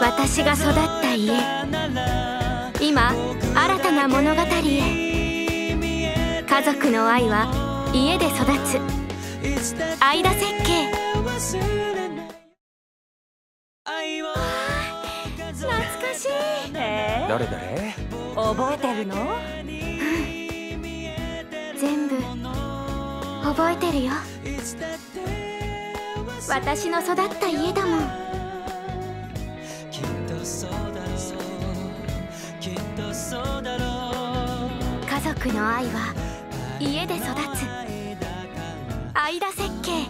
私が育った家。今新たな物語へ。家族の愛は家で育つ。愛田設計。懐かしい。え誰誰？ー、覚えてるの？全部。覚えてるよ。私の育った家だもん家族の愛は家で育つ。愛田設計